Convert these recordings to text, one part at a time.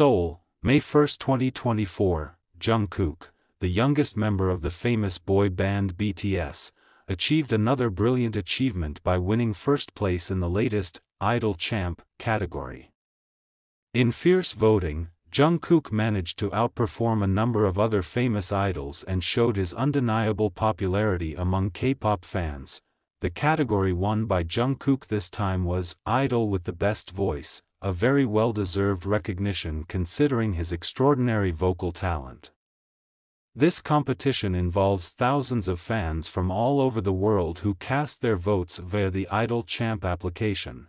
Seoul, May 1, 2024, Jungkook, the youngest member of the famous boy band BTS, achieved another brilliant achievement by winning first place in the latest Idol Champ category. In fierce voting, Jungkook managed to outperform a number of other famous idols and showed his undeniable popularity among K-pop fans. The category won by Jungkook this time was Idol with the Best Voice, a very well-deserved recognition considering his extraordinary vocal talent. This competition involves thousands of fans from all over the world who cast their votes via the Idol Champ application.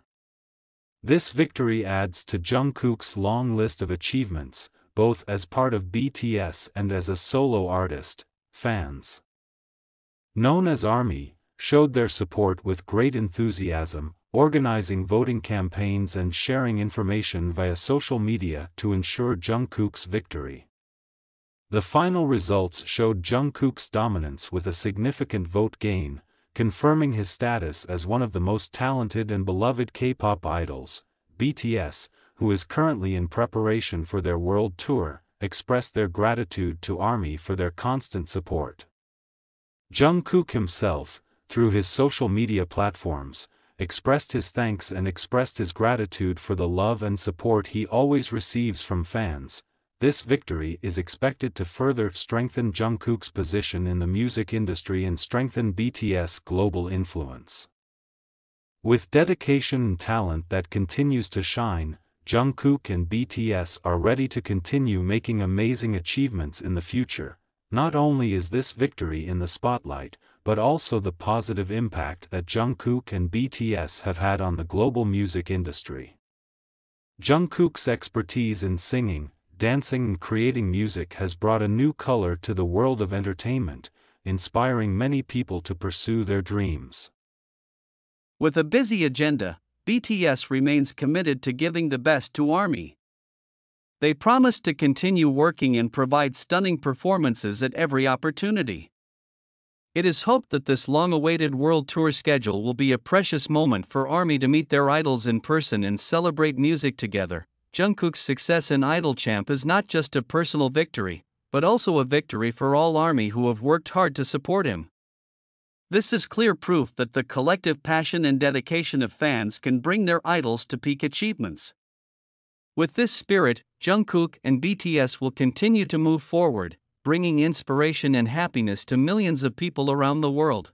This victory adds to Jungkook's long list of achievements, both as part of BTS and as a solo artist. Fans, known as ARMY, showed their support with great enthusiasm, organizing voting campaigns and sharing information via social media to ensure Jungkook's victory. The final results showed Jungkook's dominance with a significant vote gain, confirming his status as one of the most talented and beloved K-pop idols. BTS, who is currently in preparation for their world tour, expressed their gratitude to ARMY for their constant support. Jungkook himself, through his social media platforms, expressed his thanks and expressed his gratitude for the love and support he always receives from fans. This victory is expected to further strengthen Jungkook's position in the music industry and strengthen BTS' global influence. With dedication and talent that continues to shine, Jungkook and BTS are ready to continue making amazing achievements in the future. Not only is this victory in the spotlight, but also the positive impact that Jungkook and BTS have had on the global music industry. Jungkook's expertise in singing, dancing and creating music has brought a new color to the world of entertainment, inspiring many people to pursue their dreams. With a busy agenda, BTS remains committed to giving the best to ARMY. They promise to continue working and provide stunning performances at every opportunity. It is hoped that this long awaited world tour schedule will be a precious moment for ARMY to meet their idols in person and celebrate music together. Jungkook's success in Idol Champ is not just a personal victory, but also a victory for all ARMY who have worked hard to support him. This is clear proof that the collective passion and dedication of fans can bring their idols to peak achievements. With this spirit, Jungkook and BTS will continue to move forward, bringing inspiration and happiness to millions of people around the world.